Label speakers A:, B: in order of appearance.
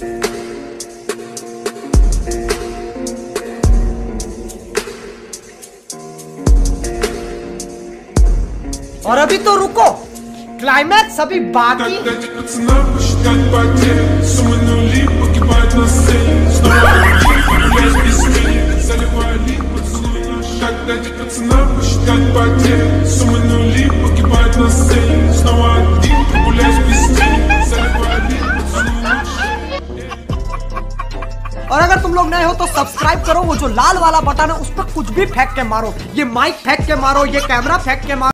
A: और अभी तो रुको क्लाइमैक्स अभी बाकी
B: Когда текут цена, посчитать потерь Суммы нули, погибать на сцене Снова
A: और अगर तुम लोग नए हो तो सब्सक्राइब करो, वो जो लाल वाला बटन है, उस पर कुछ भी फेंक के मारो। ये माइक फेंक के मारो, ये कैमरा फेंक के मारो।